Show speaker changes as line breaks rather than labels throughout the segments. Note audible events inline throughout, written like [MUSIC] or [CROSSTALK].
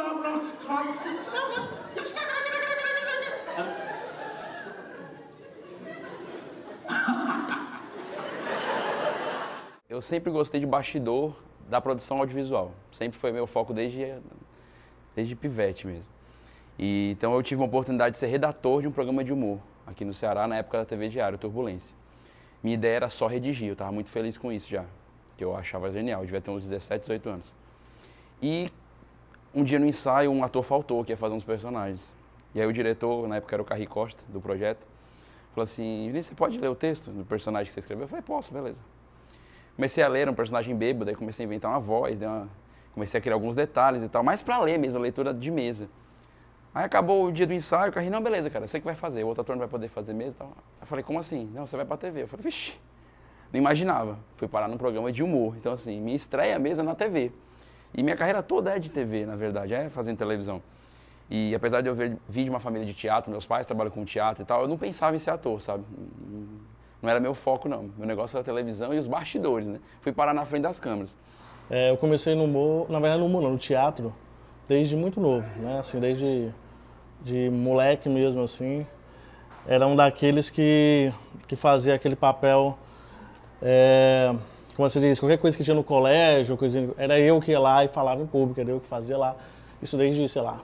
[LAUGHS] Eu sempre gostei de bastidor da produção audiovisual. Sempre foi meu foco desde, desde pivete mesmo. E, então eu tive uma oportunidade de ser redator de um programa de humor aqui no Ceará, na época da TV Diário, Turbulência. Minha ideia era só redigir, eu estava muito feliz com isso já, que eu achava genial, eu devia ter uns 17, 18 anos. E um dia no ensaio, um ator faltou que ia fazer uns personagens. E aí o diretor, na época era o Carri Costa, do projeto, falou assim, Vinícius, você pode ler o texto do personagem que você escreveu? Eu falei, posso, beleza. Comecei a ler, era um personagem bêbado, aí comecei a inventar uma voz, uma... comecei a criar alguns detalhes e tal, mas para ler mesmo, a leitura de mesa. Aí acabou o dia do ensaio, o Carrinho, não, beleza, cara, você que vai fazer, o outro ator não vai poder fazer mesmo. Tal. Eu falei, como assim? Não, você vai pra TV. Eu falei, vixi, não imaginava. Fui parar num programa de humor. Então, assim, minha estreia mesmo é na TV. E minha carreira toda é de TV, na verdade, é fazendo televisão. E apesar de eu vir, de uma família de teatro, meus pais trabalham com teatro e tal, eu não pensava em ser ator, sabe? Não era meu foco, não. Meu negócio era televisão e os bastidores, né? Fui parar na frente das câmeras.
É, eu comecei no humor, na verdade no humor não, no teatro, desde muito novo, né? Assim, desde de moleque mesmo, assim. Era um daqueles que, que fazia aquele papel, é, como você diz, qualquer coisa que tinha no colégio, coisa, era eu que ia lá e falava em público, era eu que fazia lá. Isso desde, sei lá,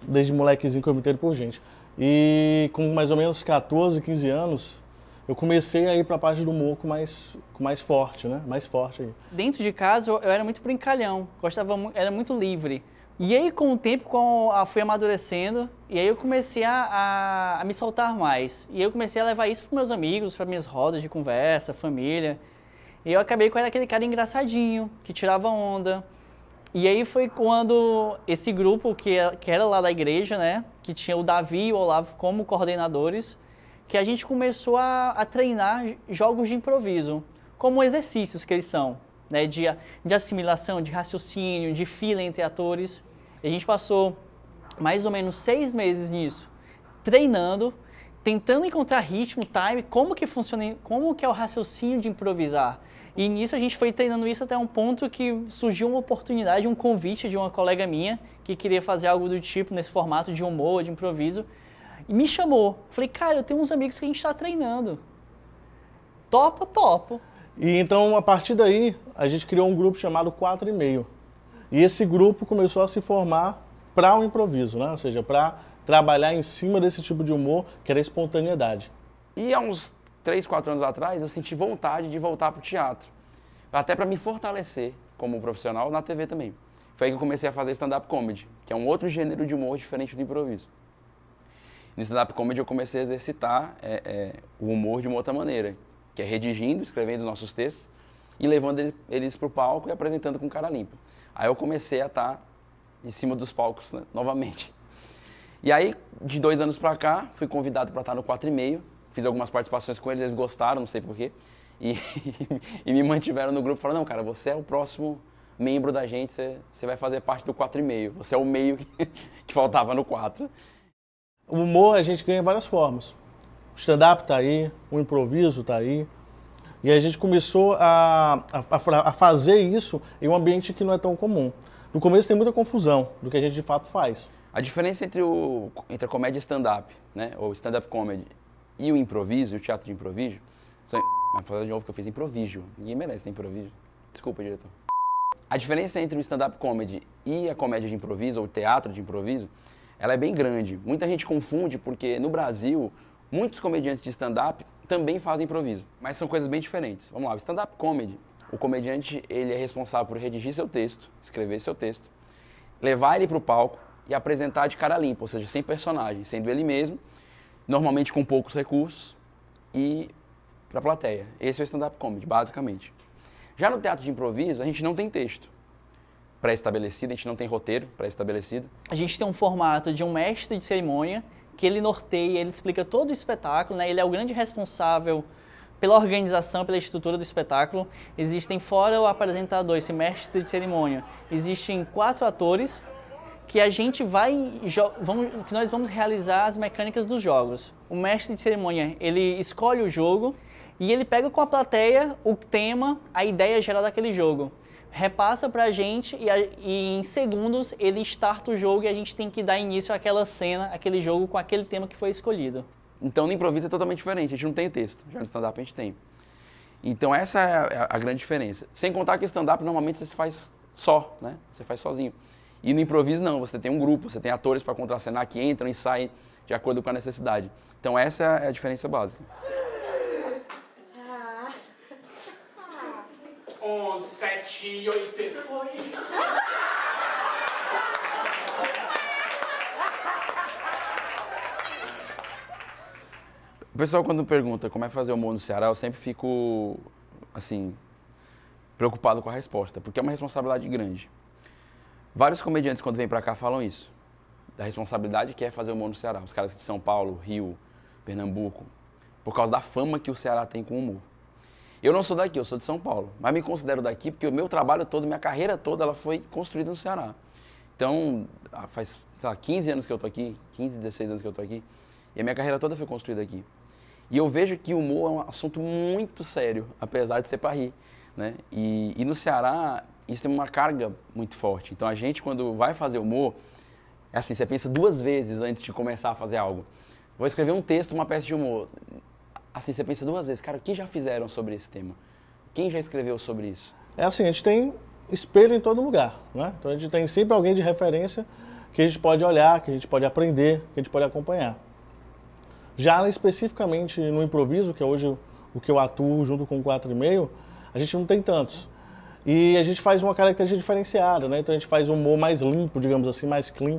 desde molequezinho que eu me por gente. E com mais ou menos 14, 15 anos, eu comecei a ir para a parte do humor com mais, mais forte, né? Mais forte aí.
Dentro de casa, eu era muito brincalhão, gostava, era muito livre. E aí, com o tempo, com a, fui amadurecendo, e aí eu comecei a, a, a, me soltar mais. E eu comecei a levar isso para meus amigos, para minhas rodas de conversa, família. E eu acabei com aquele cara engraçadinho, que tirava onda. E aí foi quando esse grupo, que, que era lá da igreja, né, que tinha o Davi e o Olavo como coordenadores, que a gente começou a, a treinar jogos de improviso, como exercícios que eles são, né, de, de assimilação, de raciocínio, de fila entre atores. A gente passou mais ou menos seis meses nisso, treinando, tentando encontrar ritmo, time, como que funciona, como que é o raciocínio de improvisar. E nisso a gente foi treinando isso até um ponto que surgiu uma oportunidade, um convite de uma colega minha que queria fazer algo do tipo nesse formato de humor, de improviso, e me chamou. Falei, cara, eu tenho uns amigos que a gente está treinando. Topa, topo.
E então, a partir daí, a gente criou um grupo chamado 4 e meio. E esse grupo começou a se formar para o um improviso, né? ou seja, para trabalhar em cima desse tipo de humor, que era a espontaneidade.
E há uns 3, 4 anos atrás, eu senti vontade de voltar para o teatro, até para me fortalecer como profissional na TV também. Foi aí que eu comecei a fazer stand-up comedy, que é um outro gênero de humor diferente do improviso. No stand-up comedy eu comecei a exercitar é, é, o humor de uma outra maneira, que é redigindo, escrevendo nossos textos e levando eles para o palco e apresentando com cara limpa. Aí eu comecei a estar tá em cima dos palcos né, novamente. E aí, de dois anos para cá, fui convidado para estar tá no 4 e meio, fiz algumas participações com eles, eles gostaram, não sei porquê, e, [LAUGHS] e me mantiveram no grupo, falaram, não, cara, você é o próximo membro da gente, você, você vai fazer parte do 4 e meio, você é o meio que, [LAUGHS] que faltava no 4.
O humor a gente ganha várias formas. O stand-up está aí, o improviso está aí, e a gente começou a, a, a, fazer isso em um ambiente que não é tão comum. No começo tem muita confusão do que a gente de fato faz.
A diferença entre, o, entre a comédia stand-up, né, ou stand-up comedy, e o improviso, o teatro de improviso, são... Vou falar de novo que eu fiz improviso. Ninguém merece ter improviso. Desculpa, diretor. A diferença entre o stand-up comedy e a comédia de improviso, ou teatro de improviso, ela é bem grande. Muita gente confunde porque no Brasil, muitos comediantes de stand-up também fazem improviso, mas são coisas bem diferentes. Vamos lá, o stand-up comedy, o comediante ele é responsável por redigir seu texto, escrever seu texto, levar ele para o palco e apresentar de cara limpa, ou seja, sem personagem, sendo ele mesmo, normalmente com poucos recursos e para a plateia. Esse é o stand-up comedy, basicamente. Já no teatro de improviso, a gente não tem texto pré-estabelecido, a gente não tem roteiro pré-estabelecido.
A gente tem um formato de um mestre de cerimônia que ele norteia, ele explica todo o espetáculo, né? ele é o grande responsável pela organização, pela estrutura do espetáculo. Existem, fora o apresentador, esse mestre de cerimônia, existem quatro atores que a gente vai, vamos, que nós vamos realizar as mecânicas dos jogos. O mestre de cerimônia, ele escolhe o jogo e ele pega com a plateia o tema, a ideia geral daquele jogo. repassa pra gente e, a- em segundos ele starta o jogo e a gente tem que dar início àquela cena, aquele jogo com aquele tema que foi escolhido.
Então no improviso é totalmente diferente, a gente não tem texto, já no stand-up a gente tem. Então essa é a, a grande diferença. Sem contar que stand-up normalmente você faz só, né? Você faz sozinho. E no improviso não, você tem um grupo, você tem atores para contracenar que entram e saem de acordo com a necessidade. Então essa é a diferença básica.
Um, sete, oito.
O pessoal quando pergunta como é fazer humor no Ceará, eu sempre fico, assim, preocupado com a resposta, porque é uma responsabilidade grande. Vários comediantes quando vêm pra cá falam isso, da responsabilidade que é fazer humor no Ceará. Os caras de São Paulo, Rio, Pernambuco, por causa da fama que o Ceará tem com o humor. Eu não sou daqui, eu sou de São Paulo, mas me considero daqui porque o meu trabalho todo, minha carreira toda, ela foi construída no Ceará. Então, ah, faz, sei lá, 15 anos que eu tô aqui, 15, 16 anos que eu tô aqui, e a minha carreira toda foi construída aqui. E eu vejo que o humor é um assunto muito sério, apesar de ser para rir, né? E, e no Ceará, isso tem uma carga muito forte. Então, a gente, quando vai fazer humor, é assim, você pensa duas vezes antes de começar a fazer algo. Vou escrever um texto, uma peça de humor. Assim, você pensa duas vezes, cara, o que já fizeram sobre esse tema? Quem já escreveu sobre isso?
É assim, a gente tem espelho em todo lugar, né? Então a gente tem sempre alguém de referência que a gente pode olhar, que a gente pode aprender, que a gente pode acompanhar. Já especificamente no improviso, que é hoje o que eu atuo junto com o 4,5, a gente não tem tantos. E a gente faz uma característica diferenciada, né? Então a gente faz um humor mais limpo, digamos assim, mais clean,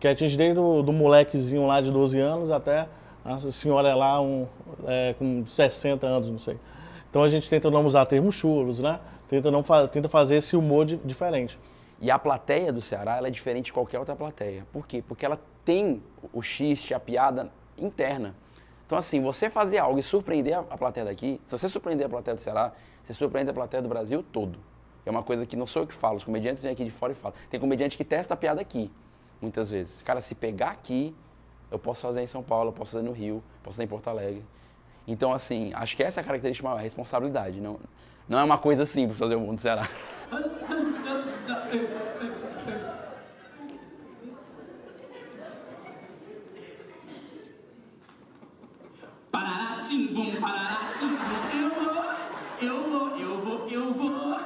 que atinge desde o do molequezinho lá de 12 anos até a senhora lá um, é, com 60 anos, não sei. Então a gente tenta não usar termos chulos, né? Tenta, não fa tenta fazer esse humor di- diferente.
E a plateia do Ceará ela é diferente de qualquer outra plateia. Por quê? Porque ela tem o xiste, a piada interna. Então, assim, você fazer algo e surpreender a, plateia daqui, se você surpreender a plateia do Ceará, você surpreende a plateia do Brasil todo. É uma coisa que não sou eu que falo, os comediantes vêm aqui de fora e falam. Tem comediante que testa a piada aqui, muitas vezes. Cara, se pegar aqui, eu posso fazer em São Paulo, eu posso fazer no Rio, posso fazer em Porto Alegre. Então, assim, acho que essa é a característica maior, a responsabilidade. Não, não é uma coisa simples fazer o mundo do Ceará. [LAUGHS]
Parará, sim, bum, parará, sim, bum. Eu vou, eu vou, eu vou, eu vou.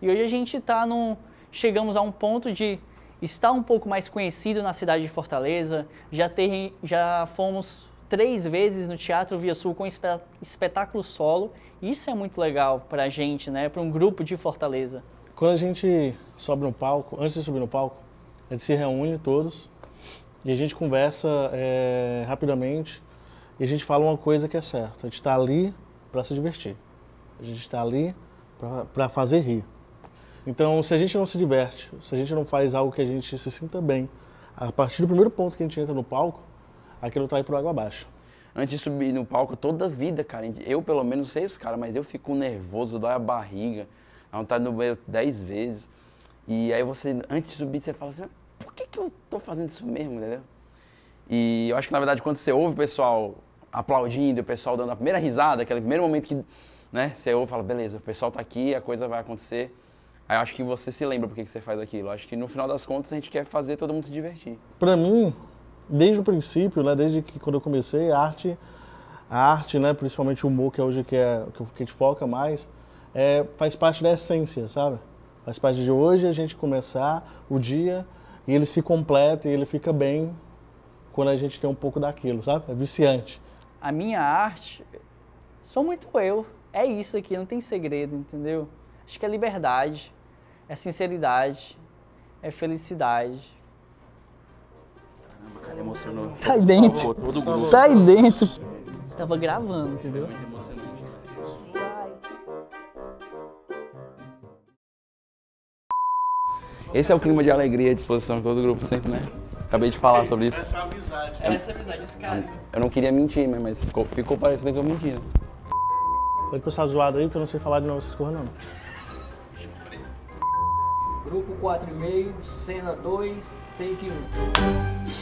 E hoje a gente está num. Chegamos a um ponto de estar um pouco mais conhecido na cidade de Fortaleza. Já, ter, já fomos três vezes no Teatro Via Sul com espe- espetáculo solo. Isso é muito legal para a gente, né? Para um grupo de Fortaleza.
Quando a gente sobe no palco, antes de subir no palco, a gente se reúne todos e a gente conversa é, rapidamente e a gente fala uma coisa que é certa. A gente está ali para se divertir. A gente está ali para fazer rir. Então, se a gente não se diverte, se a gente não faz algo que a gente se sinta bem, a partir do primeiro ponto que a gente entra no palco, aquilo tá aí por água abaixo.
Antes de subir no palco, toda vida, cara, eu pelo menos sei os caras, mas eu fico nervoso, dói a barriga, a vontade no banheiro dez vezes. E aí você, antes de subir, você fala assim, por que, que eu tô fazendo isso mesmo, entendeu? E eu acho que na verdade quando você ouve o pessoal aplaudindo, o pessoal dando a primeira risada, aquele primeiro momento que né, você ouve e fala, beleza, o pessoal tá aqui, a coisa vai acontecer. Aí eu acho que você se lembra por que você faz aquilo. Eu acho que no final das contas a gente quer fazer todo mundo se divertir.
Para mim, desde o princípio, né, desde que quando eu comecei, a arte, a arte, né, principalmente o humor, que é hoje que, é, que a gente foca mais, é, faz parte da essência, sabe? Faz parte de hoje a gente começar o dia e ele se completa e ele fica bem quando a gente tem um pouco daquilo, sabe? É viciante.
A minha arte, sou muito eu. É isso aqui, não tem segredo, entendeu? Acho que é liberdade, é sinceridade, é felicidade.
Cara, emocionou.
Sai dentro.
Todo grupo.
Sai dentro. Tava gravando, entendeu?
Muito emocionante. Esse é o clima de alegria e disposição que todo grupo sempre, né? Acabei de falar sobre isso.
Essa amizade.
Essa é a amizade, esse cara.
Eu não queria mentir, né, mas ficou, ficou parecendo que eu menti. né?
Pode passar zoado aí, porque eu não sei falar de novo essas coisas não.
Grupo 4,5, cena 2, take 1.